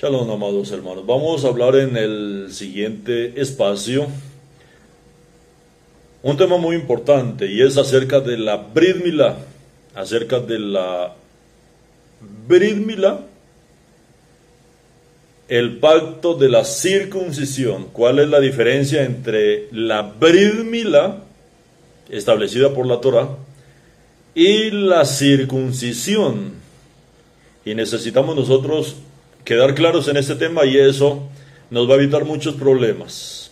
Shalom, amados hermanos. Vamos a hablar en el siguiente espacio un tema muy importante y es acerca de la Brit acerca de la Brit el pacto de la circuncisión. ¿Cuál es la diferencia entre la Brit establecida por la Torah y la circuncisión? Y necesitamos nosotros quedar claros en este tema y eso nos va a evitar muchos problemas.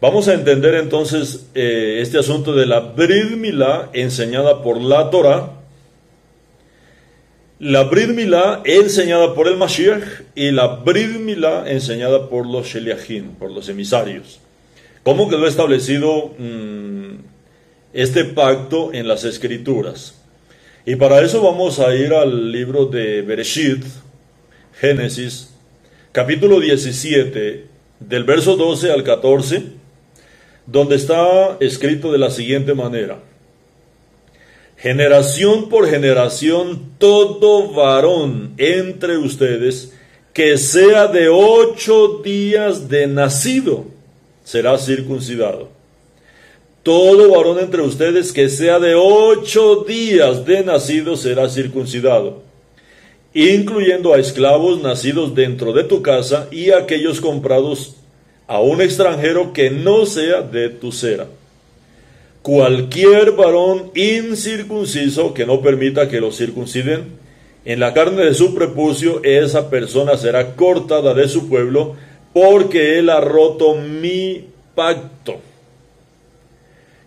Vamos a entender entonces eh, este asunto de la Brit Milá enseñada por la Torah, la Brit Milá enseñada por el Mashiach y la Brit Milá enseñada por los Sheliachim, por los emisarios. ¿Cómo quedó establecido mm, este pacto en las Escrituras? Y para eso vamos a ir al libro de Bereshit, Génesis, capítulo 17, del verso 12 al 14, donde está escrito de la siguiente manera. Generación por generación, todo varón entre ustedes que sea de ocho días de nacido será circuncidado. Todo varón entre ustedes que sea de ocho días de nacido será circuncidado incluyendo a esclavos nacidos dentro de tu casa y aquellos comprados a un extranjero que no sea de tu cera. Cualquier varón incircunciso que no permita que lo circunciden, en la carne de su prepucio, esa persona será cortada de su pueblo, porque él ha roto mi pacto.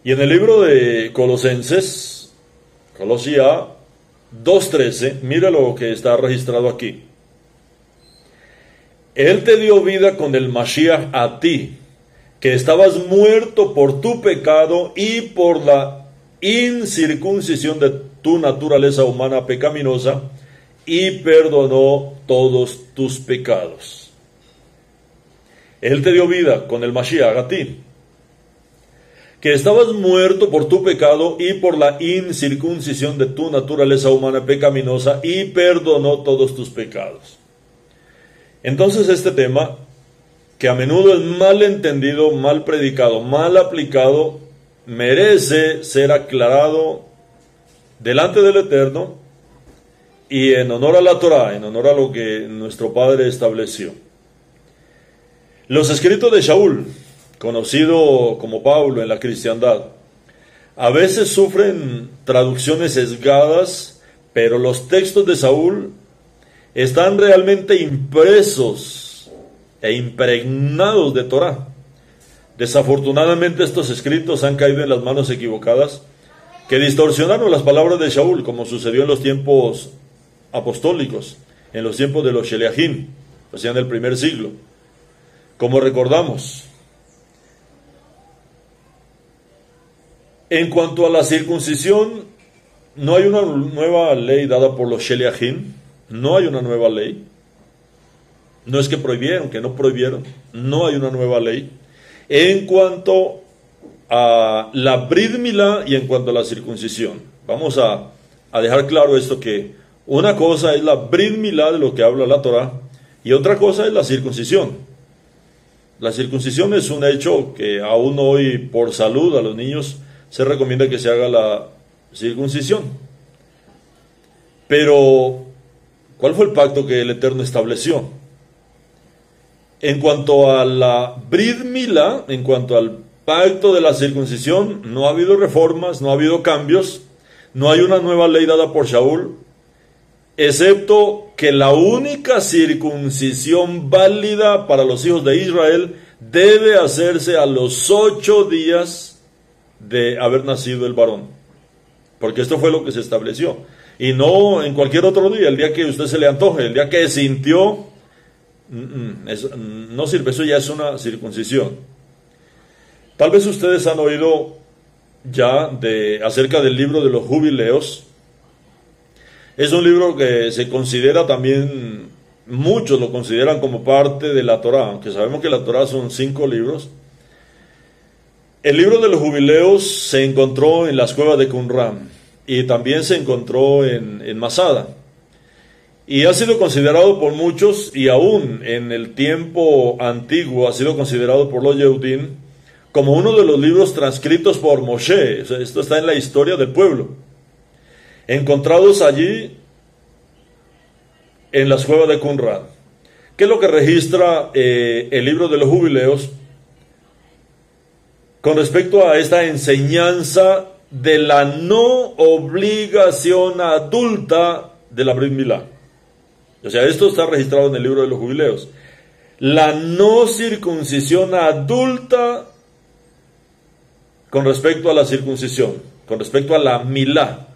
Y en el libro de Colosenses, Colosia 2.13, mira lo que está registrado aquí. Él te dio vida con el Mashiach a ti, que estabas muerto por tu pecado y por la incircuncisión de tu naturaleza humana pecaminosa, y perdonó todos tus pecados. Él te dio vida con el Mashiach a ti, que estabas muerto por tu pecado y por la incircuncisión de tu naturaleza humana pecaminosa y perdonó todos tus pecados. Entonces este tema, que a menudo es mal entendido, mal predicado, mal aplicado, merece ser aclarado delante del Eterno y en honor a la Torah, en honor a lo que nuestro Padre estableció. Los escritos de Shaul, conocido como Pablo en la cristiandad. A veces sufren traducciones sesgadas, pero los textos de Saúl están realmente impresos e impregnados de Torah. Desafortunadamente estos escritos han caído en las manos equivocadas que distorsionaron las palabras de Saúl, como sucedió en los tiempos apostólicos, en los tiempos de los Sheleahim, o sea, en el primer siglo. Como recordamos, En cuanto a la circuncisión, no hay una nueva ley dada por los Sheliachim, no hay una nueva ley. No es que prohibieron, que no prohibieron, no hay una nueva ley. En cuanto a la Brit y en cuanto a la circuncisión, vamos a, dejar claro esto que una cosa es la Brit de lo que habla la Torah y otra cosa es la circuncisión. La circuncisión es un hecho que aún hoy por salud a los niños se recomienda que se haga la circuncisión. Pero, ¿cuál fue el pacto que el Eterno estableció? En cuanto a la Brit Mila, en cuanto al pacto de la circuncisión, no ha habido reformas, no ha habido cambios, no hay una nueva ley dada por Shaul, excepto que la única circuncisión válida para los hijos de Israel debe hacerse a los ocho días de haber nacido el varón. Porque esto fue lo que se estableció. Y no en cualquier otro día, el día que usted se le antoje, el día que sintió, mm, no sirve, eso ya es una circuncisión. Tal vez ustedes han oído ya de, acerca del libro de los jubileos. Es un libro que se considera también, muchos lo consideran como parte de la Torah, aunque sabemos que la Torah son cinco libros. El libro de los jubileos se encontró en las cuevas de Qumran y también se encontró en, Masada. y ha sido considerado por muchos, y aún en el tiempo antiguo ha sido considerado por los Yehudim, como uno de los libros transcritos por Moshe. esto está en la historia del pueblo. Encontrados allí en las cuevas de Qumran. ¿Qué es lo que registra eh, el libro de los jubileos con respecto a esta enseñanza de la no obligación adulta de la Brit Milá? O sea, esto está registrado en el libro de los jubileos. La no circuncisión adulta con respecto a la circuncisión, con respecto a la milá.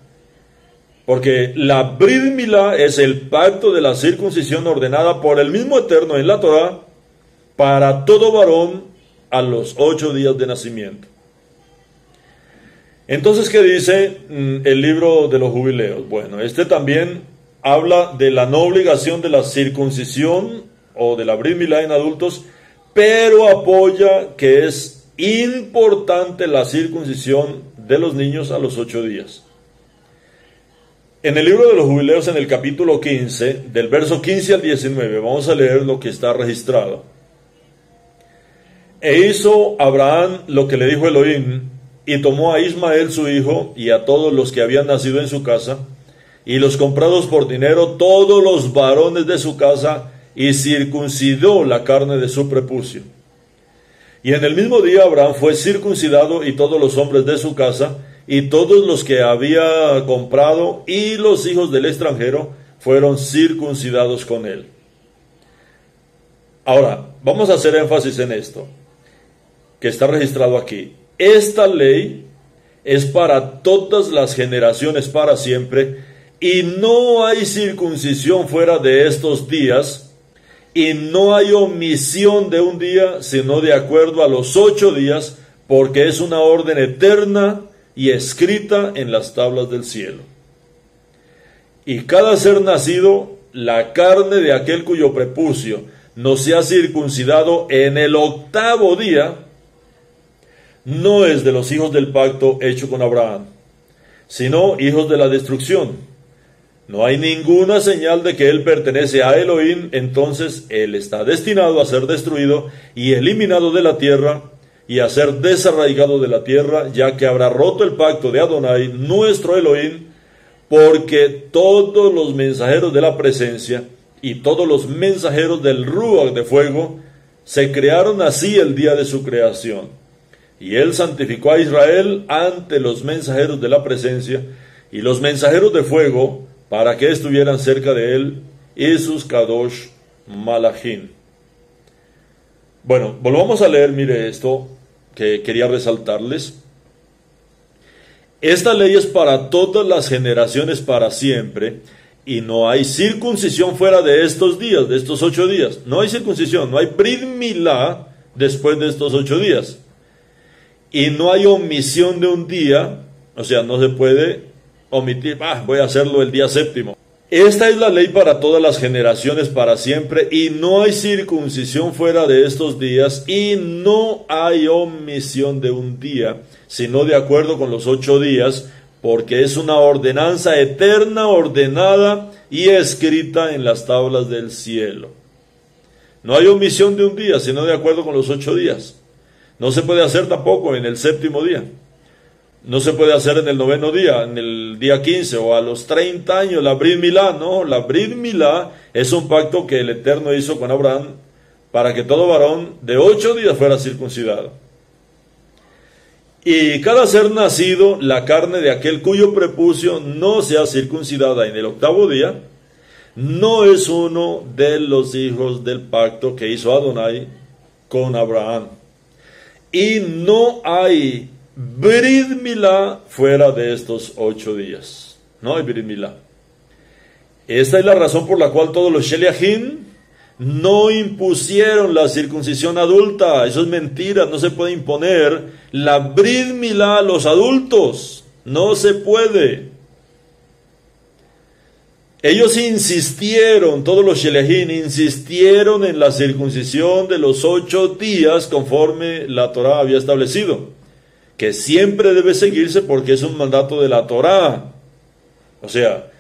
Porque la Brit Milá es el pacto de la circuncisión ordenada por el mismo Eterno en la Torah para todo varón a los ocho días de nacimiento. Entonces, ¿qué dice mm, el libro de los jubileos? Bueno, este también habla de la no obligación de la circuncisión o de la Brit Milá en adultos, pero apoya que es importante la circuncisión de los niños a los ocho días. En el libro de los jubileos, en el capítulo 15, del verso 15 al 19, vamos a leer lo que está registrado. E hizo Abraham lo que le dijo Elohim, y tomó a Ismael su hijo y a todos los que habían nacido en su casa, y los comprados por dinero, todos los varones de su casa, y circuncidó la carne de su prepucio. Y en el mismo día Abraham fue circuncidado y todos los hombres de su casa, y todos los que había comprado y los hijos del extranjero fueron circuncidados con él. Ahora, vamos a hacer énfasis en esto, que está registrado aquí. Esta ley es para todas las generaciones, para siempre, y no hay circuncisión fuera de estos días, y no hay omisión de un día, sino de acuerdo a los ocho días, porque es una orden eterna y escrita en las tablas del cielo. Y cada ser nacido, la carne de aquel cuyo prepucio no se ha circuncidado en el octavo día, no es de los hijos del pacto hecho con Abraham, sino hijos de la destrucción. No hay ninguna señal de que él pertenece a Elohim, entonces él está destinado a ser destruido y eliminado de la tierra y a ser desarraigado de la tierra, ya que habrá roto el pacto de Adonai, nuestro Elohim, porque todos los mensajeros de la presencia y todos los mensajeros del Ruach de fuego se crearon así el día de su creación. Y él santificó a Israel ante los mensajeros de la presencia y los mensajeros de fuego para que estuvieran cerca de él, y sus Kadosh Malachim. Bueno, volvamos a leer, mire esto, que quería resaltarles. Esta ley es para todas las generaciones para siempre y no hay circuncisión fuera de estos días, de estos ocho días. No hay circuncisión, no hay Brit Milá después de estos ocho días. Y no hay omisión de un día, o sea, no se puede omitir, ah, voy a hacerlo el día séptimo. Esta es la ley para todas las generaciones para siempre y no hay circuncisión fuera de estos días y no hay omisión de un día, sino de acuerdo con los ocho días, porque es una ordenanza eterna ordenada y escrita en las tablas del cielo. No hay omisión de un día, sino de acuerdo con los ocho días. No se puede hacer tampoco en el séptimo día. No se puede hacer en el noveno día, en el día 15 o a los 30 años, la Brit Milá, no, la Brit Milá es un pacto que el Eterno hizo con Abraham para que todo varón de ocho días fuera circuncidado. Y cada ser nacido, la carne de aquel cuyo prepucio no sea circuncidada en el octavo día, no es uno de los hijos del pacto que hizo Adonai con Abraham. Y no hay Brit Milá fuera de estos ocho días. No hay Brit Milá. Esta es la razón por la cual todos los Sheliachim no impusieron la circuncisión adulta. Eso es mentira, no se puede imponer la Brit Milá a los adultos. No se puede. Ellos insistieron, todos los Sheliachim insistieron en la circuncisión de los ocho días conforme la Torah había establecido que siempre debe seguirse porque es un mandato de la Torá. O sea,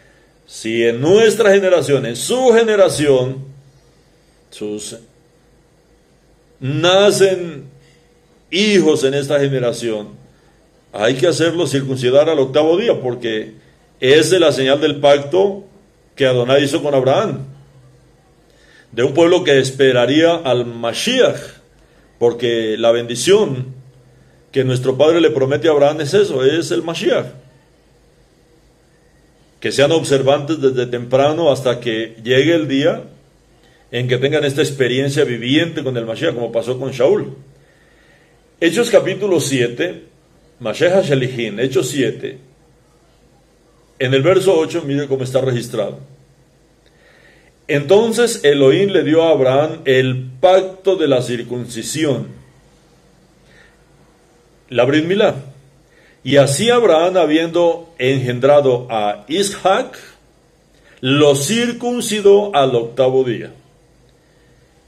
si en nuestra generación, en su generación, sus, nacen hijos en esta generación, hay que hacerlo circuncidar al octavo día, porque es de la señal del pacto que Adonai hizo con Abraham, de un pueblo que esperaría al Mashiach, porque la bendición que nuestro Padre le promete a Abraham es eso, es el Mashiach. Que sean observantes desde temprano hasta que llegue el día en que tengan esta experiencia viviente con el Mashiach, como pasó con Shaul. Hechos capítulo 7, Mashiach Hechos 7, en el verso 8, mire cómo está registrado. Entonces Elohim le dio a Abraham el pacto de la circuncisión, la Brit Milá. Y así Abraham, habiendo engendrado a Isaac, lo circuncidó al octavo día.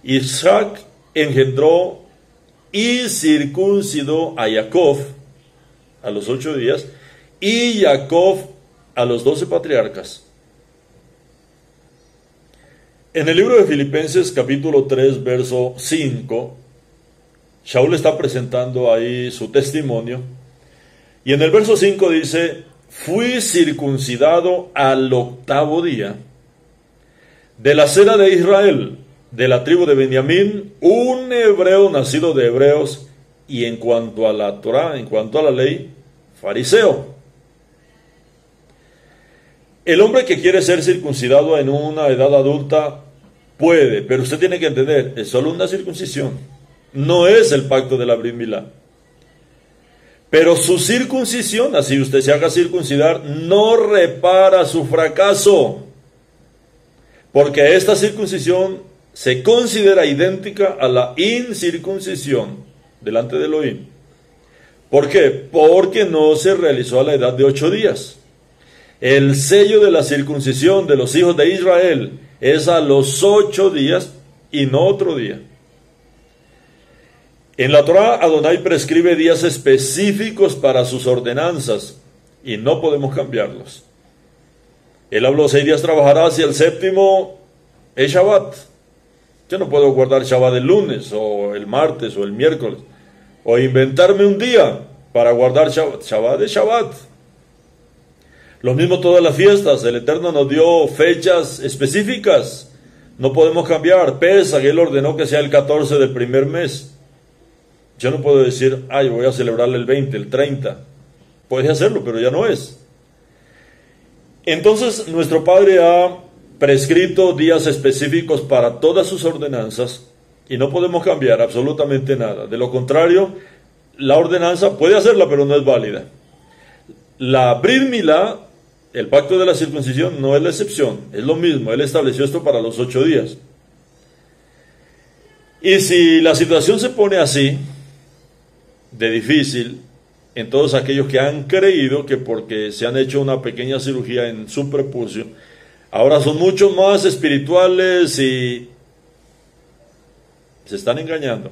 Isaac engendró y circuncidó a Jacob a los ocho días y Jacob a los doce patriarcas. En el libro de Filipenses capítulo 3 verso 5, Shaul está presentando ahí su testimonio y en el verso 5 dice, fui circuncidado al octavo día de la cera de Israel, de la tribu de Benjamín, un hebreo nacido de hebreos y en cuanto a la Torah, en cuanto a la ley, fariseo. El hombre que quiere ser circuncidado en una edad adulta puede, pero usted tiene que entender, es solo una circuncisión. No es el pacto de la Brit Pero su circuncisión, así usted se haga circuncidar, no repara su fracaso. Porque esta circuncisión se considera idéntica a la incircuncisión delante de Elohim. ¿Por qué? Porque no se realizó a la edad de ocho días. El sello de la circuncisión de los hijos de Israel es a los ocho días y no otro día. En la Torah Adonai prescribe días específicos para sus ordenanzas y no podemos cambiarlos. Él habló seis días trabajarás y el séptimo es Shabbat. Yo no puedo guardar Shabbat el lunes o el martes o el miércoles o inventarme un día para guardar Shabbat. Shabbat es Shabbat. Lo mismo todas las fiestas, el Eterno nos dio fechas específicas, no podemos cambiar. Pesa, Él ordenó que sea el 14 del primer mes. Yo no puedo decir, ay, voy a celebrar el 20, el 30. Puedes hacerlo, pero ya no es. Entonces, nuestro Padre ha prescrito días específicos para todas sus ordenanzas y no podemos cambiar absolutamente nada. De lo contrario, la ordenanza puede hacerla, pero no es válida. La Brit el pacto de la circuncisión no es la excepción, es lo mismo, Él estableció esto para los ocho días. Y si la situación se pone así, de difícil, en todos aquellos que han creído que porque se han hecho una pequeña cirugía en su prepucio, ahora son mucho más espirituales y se están engañando.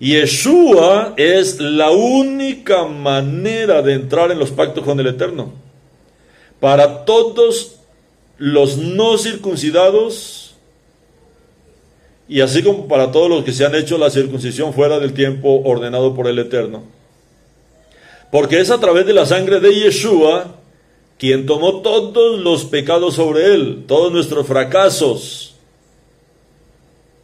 Yeshua es la única manera de entrar en los pactos con el Eterno para todos los no circuncidados y así como para todos los que se han hecho la circuncisión fuera del tiempo ordenado por el Eterno. Porque es a través de la sangre de Yeshua quien tomó todos los pecados sobre él, todos nuestros fracasos.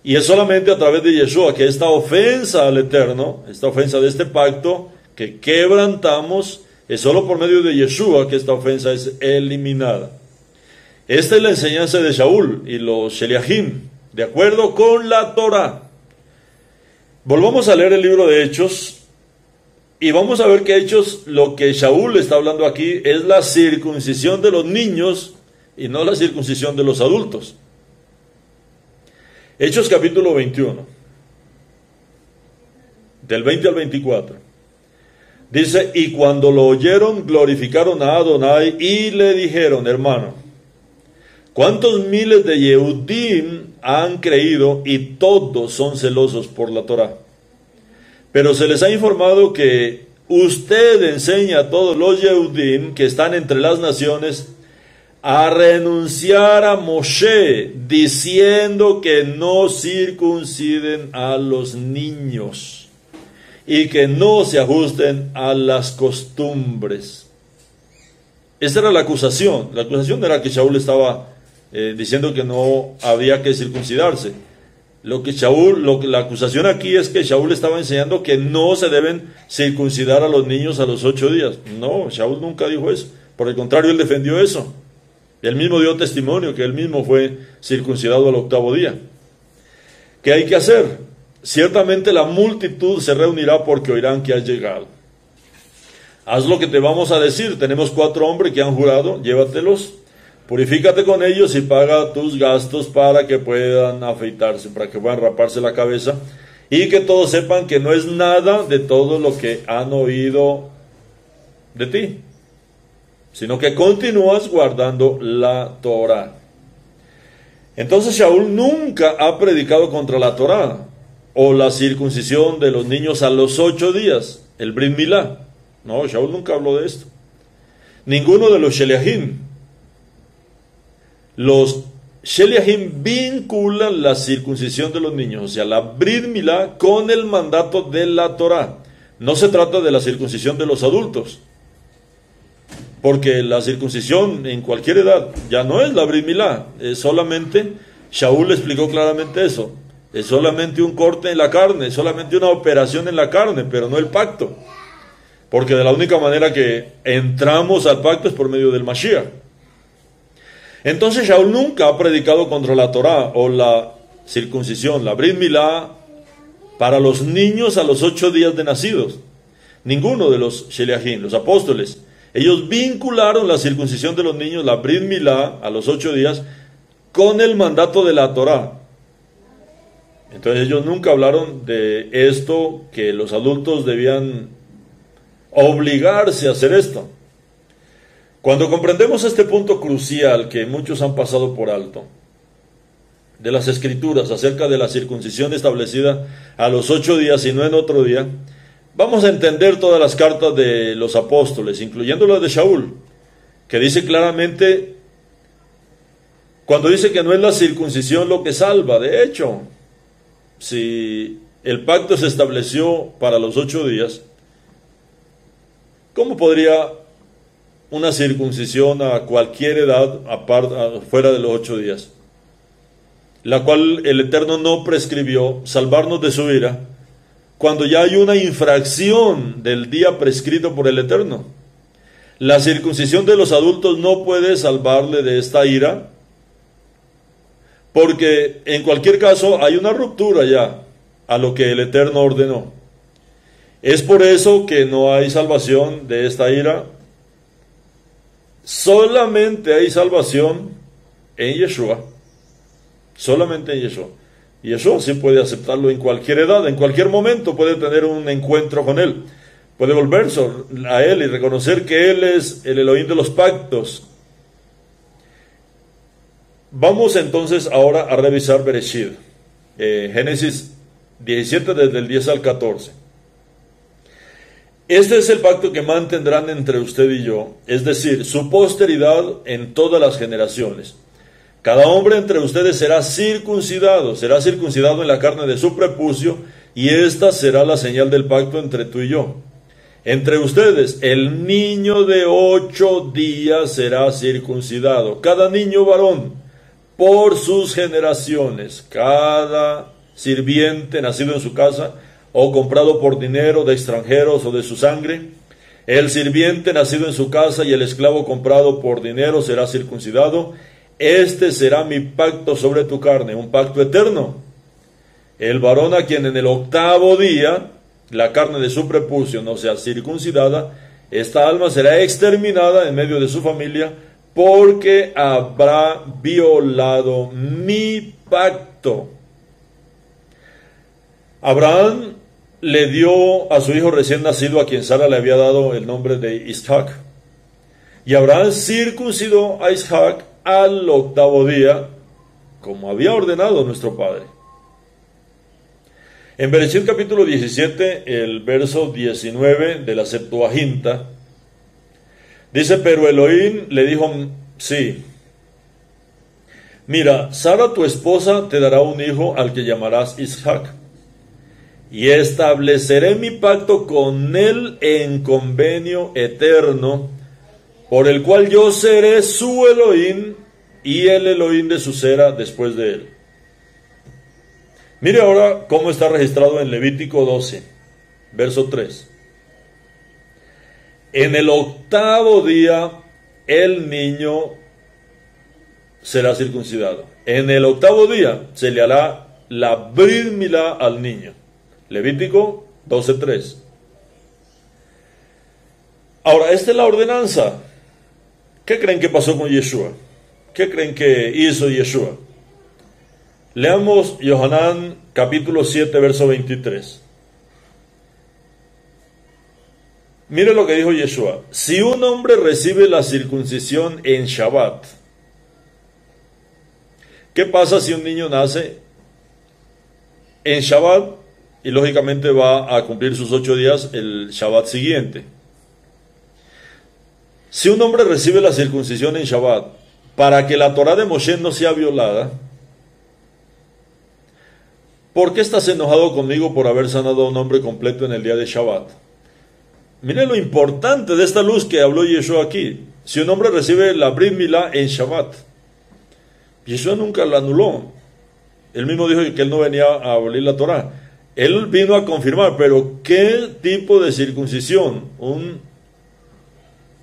Y es solamente a través de Yeshua que esta ofensa al Eterno, esta ofensa de este pacto, que quebrantamos, es solo por medio de Yeshua que esta ofensa es eliminada. Esta es la enseñanza de Shaul y los Sheliahim, de acuerdo con la Torah. Volvamos a leer el libro de Hechos y vamos a ver que Hechos, lo que Shaul está hablando aquí, es la circuncisión de los niños y no la circuncisión de los adultos. Hechos capítulo 21, del 20 al 24. Dice, y cuando lo oyeron, glorificaron a Adonai y le dijeron, hermano, ¿cuántos miles de Yehudim han creído y todos son celosos por la Torah? Pero se les ha informado que usted enseña a todos los Yehudim que están entre las naciones a renunciar a Moshe, diciendo que no circunciden a los niños y que no se ajusten a las costumbres. Esa era la acusación. La acusación era que Shaul estaba eh, diciendo que no había que circuncidarse. Lo que Shaul, lo la acusación aquí es que Shaul estaba enseñando que no se deben circuncidar a los niños a los ocho días. No, Shaul nunca dijo eso. Por el contrario, él defendió eso. Él mismo dio testimonio que él mismo fue circuncidado al octavo día. ¿Qué hay que hacer? Ciertamente la multitud se reunirá porque oirán que has llegado. Haz lo que te vamos a decir. Tenemos cuatro hombres que han jurado, llévatelos, purifícate con ellos y paga tus gastos para que puedan afeitarse, para que puedan raparse la cabeza y que todos sepan que no es nada de todo lo que han oído de ti sino que continúas guardando la Torah. Entonces Shaul nunca ha predicado contra la Torah o la circuncisión de los niños a los ocho días, el Brit Milá. No, Shaul nunca habló de esto. Ninguno de los Sheliahim. Los Sheliahim vinculan la circuncisión de los niños, o sea, la Brit Milá, con el mandato de la Torah. No se trata de la circuncisión de los adultos. Porque la circuncisión en cualquier edad ya no es la Brit Milá, es solamente, Shaul explicó claramente eso, es solamente un corte en la carne, es solamente una operación en la carne, pero no el pacto. Porque de la única manera que entramos al pacto es por medio del Mashiach. Entonces Shaul nunca ha predicado contra la Torah o la circuncisión, la Brit Milá, para los niños a los ocho días de nacidos. Ninguno de los Sheliahim, los apóstoles, ellos vincularon la circuncisión de los niños, la Brit Milá, a los ocho días, con el mandato de la Torá. Entonces ellos nunca hablaron de esto, que los adultos debían obligarse a hacer esto. Cuando comprendemos este punto crucial que muchos han pasado por alto, de las escrituras acerca de la circuncisión establecida a los ocho días y no en otro día, Vamos a entender todas las cartas de los apóstoles, incluyendo las de Shaul, que dice claramente, cuando dice que no es la circuncisión lo que salva, de hecho, si el pacto se estableció para los ocho días, ¿cómo podría una circuncisión a cualquier edad fuera de los ocho días? La cual el Eterno no prescribió salvarnos de su ira cuando ya hay una infracción del día prescrito por el Eterno. La circuncisión de los adultos no puede salvarle de esta ira, porque en cualquier caso hay una ruptura ya a lo que el Eterno ordenó. Es por eso que no hay salvación de esta ira. Solamente hay salvación en Yeshua. Solamente en Yeshua. Y eso sí puede aceptarlo en cualquier edad, en cualquier momento puede tener un encuentro con Él. Puede volverse a Él y reconocer que Él es el Elohim de los pactos. Vamos entonces ahora a revisar Bereshit, eh, Génesis 17 desde el 10 al 14. Este es el pacto que mantendrán entre usted y yo, es decir, su posteridad en todas las generaciones cada hombre entre ustedes será circuncidado, será circuncidado en la carne de su prepucio, y esta será la señal del pacto entre tú y yo. Entre ustedes, el niño de ocho días será circuncidado, cada niño varón, por sus generaciones, cada sirviente nacido en su casa o comprado por dinero de extranjeros o de su sangre, el sirviente nacido en su casa y el esclavo comprado por dinero será circuncidado, este será mi pacto sobre tu carne, un pacto eterno. El varón a quien en el octavo día la carne de su prepucio no sea circuncidada, esta alma será exterminada en medio de su familia porque habrá violado mi pacto. Abraham le dio a su hijo recién nacido, a quien Sara le había dado el nombre de Isaac. Y Abraham circuncidó a Isaac al octavo día, como había ordenado nuestro Padre. En Bereshit capítulo 17, el verso 19 de la Septuaginta, dice, pero Elohim le dijo, sí, Mira, Sara tu esposa te dará un hijo al que llamarás Isaac. Y estableceré mi pacto con él en convenio eterno, por el cual yo seré su Elohim y el Elohim de su cera después de él. Mire ahora cómo está registrado en Levítico 12, verso 3. En el octavo día el niño será circuncidado. En el octavo día se le hará la brit al niño. Levítico 12.3. Ahora, esta es la ordenanza. ¿Qué creen que pasó con Yeshua? ¿Qué creen que hizo Yeshua? Leamos Yohanan capítulo 7, verso 23. Mire lo que dijo Yeshua. Si un hombre recibe la circuncisión en Shabbat, ¿qué pasa si un niño nace en Shabbat y lógicamente va a cumplir sus ocho días el Shabbat siguiente? Si un hombre recibe la circuncisión en Shabbat para que la Torah de Moshe no sea violada, ¿por qué estás enojado conmigo por haber sanado a un hombre completo en el día de Shabbat? Mire lo importante de esta luz que habló Yeshua aquí. Si un hombre recibe la Brit en Shabbat, Yeshua nunca la anuló. Él mismo dijo que él no venía a abolir la Torah. Él vino a confirmar, pero ¿qué tipo de circuncisión? Un,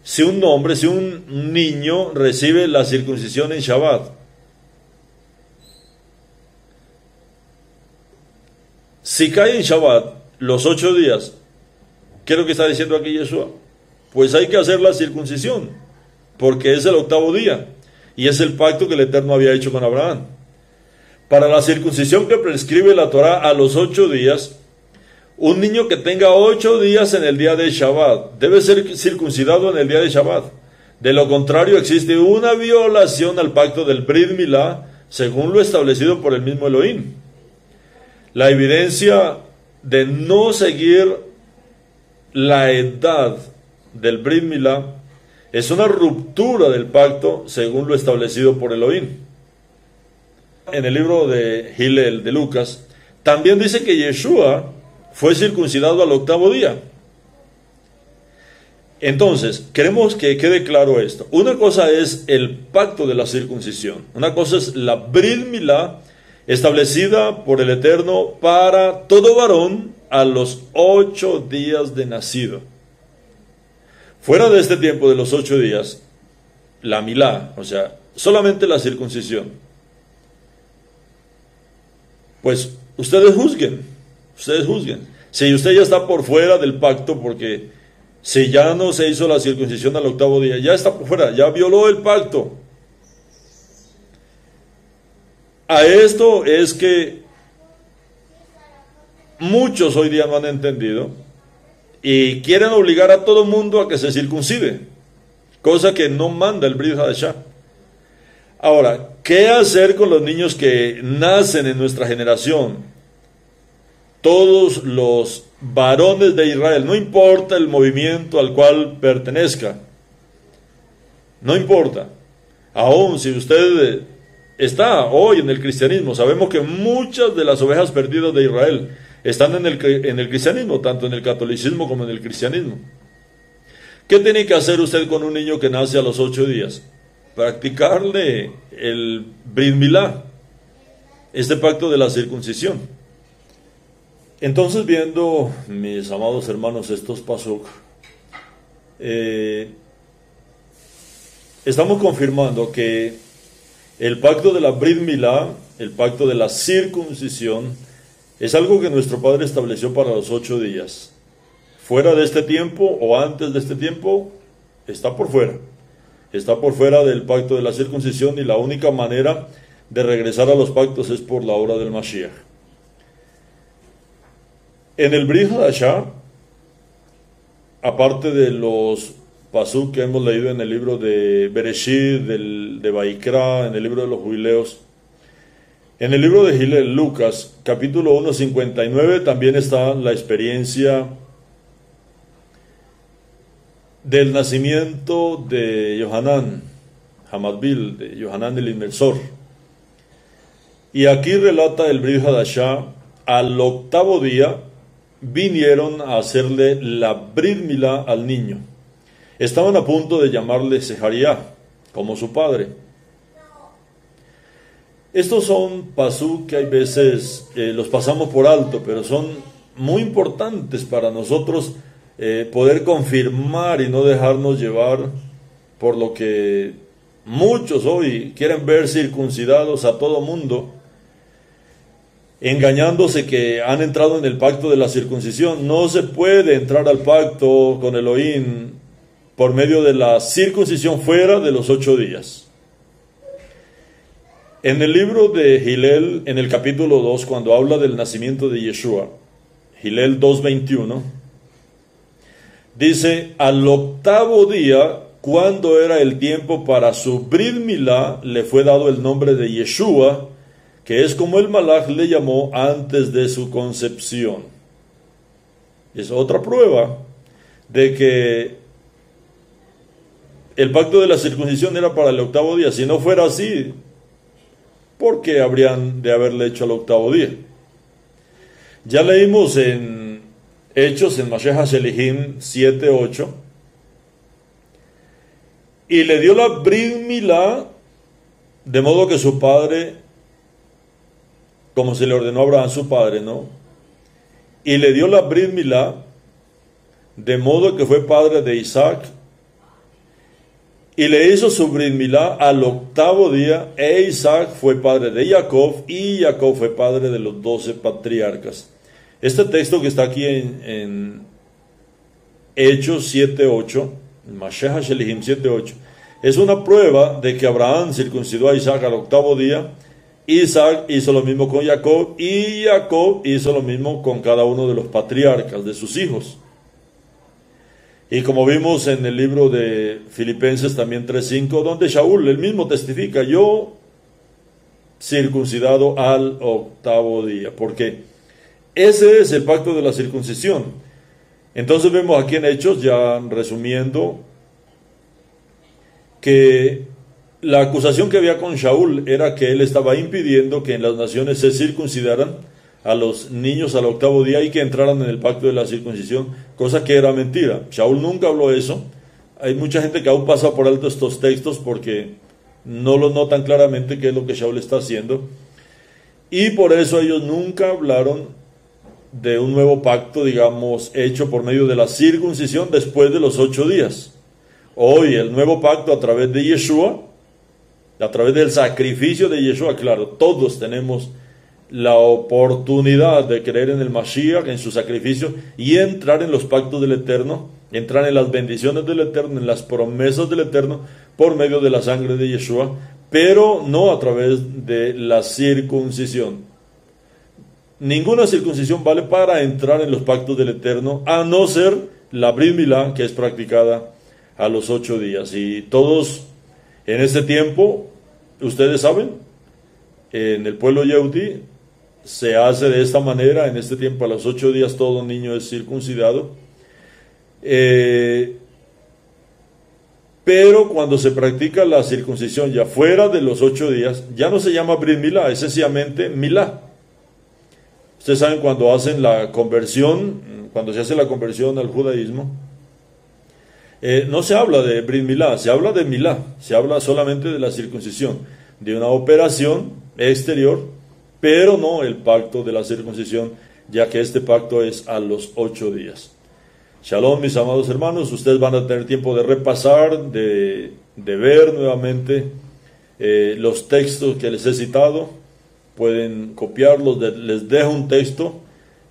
si un hombre, si un niño recibe la circuncisión en Shabbat, si cae en Shabbat los ocho días, ¿Qué es lo que está diciendo aquí Yeshua? Pues hay que hacer la circuncisión, porque es el octavo día y es el pacto que el Eterno había hecho con Abraham. Para la circuncisión que prescribe la Torah a los ocho días, un niño que tenga ocho días en el día de Shabbat debe ser circuncidado en el día de Shabbat. De lo contrario, existe una violación al pacto del Brit Milá, según lo establecido por el mismo Elohim. La evidencia de no seguir la edad del Brit es una ruptura del pacto según lo establecido por Elohim. En el libro de Gilel de Lucas, también dice que Yeshua fue circuncidado al octavo día. Entonces, queremos que quede claro esto. Una cosa es el pacto de la circuncisión. Una cosa es la Brit establecida por el Eterno para todo varón a los ocho días de nacido. Fuera de este tiempo de los ocho días, la milá, o sea, solamente la circuncisión. Pues ustedes juzguen, ustedes juzguen. Si usted ya está por fuera del pacto porque si ya no se hizo la circuncisión al octavo día, ya está por fuera, ya violó el pacto. A esto es que muchos hoy día no han entendido y quieren obligar a todo mundo a que se circuncide, cosa que no manda el Brit Hadashah. Ahora, ¿qué hacer con los niños que nacen en nuestra generación? Todos los varones de Israel, no importa el movimiento al cual pertenezca, no importa. Aún si usted está hoy en el cristianismo, sabemos que muchas de las ovejas perdidas de Israel están en el, en el cristianismo, tanto en el catolicismo como en el cristianismo. ¿Qué tiene que hacer usted con un niño que nace a los ocho días? Practicarle el Brit Milá, este pacto de la circuncisión. Entonces, viendo, mis amados hermanos, estos pasos, eh, estamos confirmando que el pacto de la Brit Milá, el pacto de la circuncisión, es algo que nuestro Padre estableció para los ocho días. Fuera de este tiempo o antes de este tiempo, está por fuera. Está por fuera del pacto de la circuncisión y la única manera de regresar a los pactos es por la obra del Mashiach. En el Brit Hadashah, aparte de los pasuk que hemos leído en el libro de Bereshit, del, de Baikra, en el libro de los jubileos, en el libro de Gilel, Lucas, capítulo 1, 59, también está la experiencia del nacimiento de Yohanan, Hamadbil, de Yohanan el Inmersor. Y aquí relata el Brit Hadashah, al octavo día vinieron a hacerle la Brit Milá al niño. Estaban a punto de llamarle Seharia, como su padre. Estos son pasú que hay veces los pasamos por alto, pero son muy importantes para nosotros eh, poder confirmar y no dejarnos llevar por lo que muchos hoy quieren ver circuncidados a todo mundo, engañándose que han entrado en el pacto de la circuncisión. No se puede entrar al pacto con Elohim por medio de la circuncisión fuera de los ocho días. En el libro de Gilel, en el capítulo 2, cuando habla del nacimiento de Yeshua, Gilel 2.21, dice, al octavo día, cuando era el tiempo para su Milá, le fue dado el nombre de Yeshua, que es como el Malach le llamó antes de su concepción. Es otra prueba de que el pacto de la circuncisión era para el octavo día. Si no fuera así, porque habrían de haberle hecho al octavo día. Ya leímos en Hechos, en Mashiach Shelihim 7, 8, y le dio la Brit Milá, de modo que su padre, como se le ordenó a Abraham su padre, ¿no? Y le dio la Brit Milá, de modo que fue padre de Isaac, y le hizo su Milá al octavo día, e Isaac fue padre de Jacob, y Jacob fue padre de los doce patriarcas. Este texto que está aquí en, en Hechos 7.8, Masheha Shelihim 7.8, es una prueba de que Abraham circuncidó a Isaac al octavo día, Isaac hizo lo mismo con Jacob, y Jacob hizo lo mismo con cada uno de los patriarcas, de sus hijos. Y como vimos en el libro de Filipenses también 3.5, donde Shaul el mismo testifica, yo circuncidado al octavo día, porque ese es el pacto de la circuncisión. Entonces vemos aquí en Hechos, ya resumiendo, que la acusación que había con Shaul era que él estaba impidiendo que en las naciones se circuncidaran a los niños al octavo día y que entraran en el pacto de la circuncisión, cosa que era mentira. Shaul nunca habló eso. Hay mucha gente que aún pasa por alto estos textos porque no lo notan claramente qué es lo que Shaul está haciendo. Y por eso ellos nunca hablaron de un nuevo pacto, digamos, hecho por medio de la circuncisión después de los ocho días. Hoy el nuevo pacto a través de Yeshua, a través del sacrificio de Yeshua, claro, todos tenemos la oportunidad de creer en el Mashiach, en su sacrificio y entrar en los pactos del Eterno, entrar en las bendiciones del Eterno, en las promesas del Eterno por medio de la sangre de Yeshua, pero no a través de la circuncisión. Ninguna circuncisión vale para entrar en los pactos del Eterno, a no ser la Brit Milá, que es practicada a los ocho días. Y todos en este tiempo, ustedes saben, en el pueblo Yehudi se hace de esta manera, en este tiempo a los ocho días todo niño es circuncidado. Eh, pero cuando se practica la circuncisión ya fuera de los ocho días, ya no se llama Brit Milá, es sencillamente Milá. Ustedes saben cuando hacen la conversión, cuando se hace la conversión al judaísmo, eh, no se habla de Brit Milá, se habla de Milá, se habla solamente de la circuncisión, de una operación exterior pero no el pacto de la circuncisión, ya que este pacto es a los ocho días. Shalom, mis amados hermanos, ustedes van a tener tiempo de repasar, de, ver nuevamente eh, los textos que les he citado. Pueden copiarlos, les dejo un texto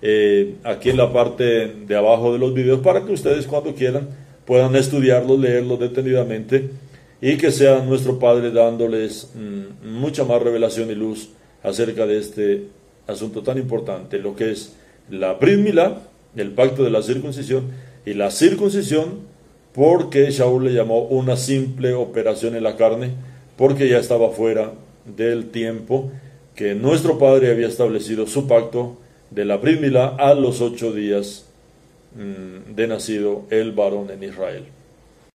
eh, aquí en la parte de abajo de los videos para que ustedes cuando quieran puedan estudiarlos, leerlos detenidamente y que sea nuestro Padre dándoles mm, mucha más revelación y luz acerca de este asunto tan importante, lo que es la Brit el pacto de la circuncisión, y la circuncisión, porque Shaul le llamó una simple operación en la carne, porque ya estaba fuera del tiempo que nuestro Padre había establecido su pacto de la Brit a los ocho días mm, de nacido el varón en Israel.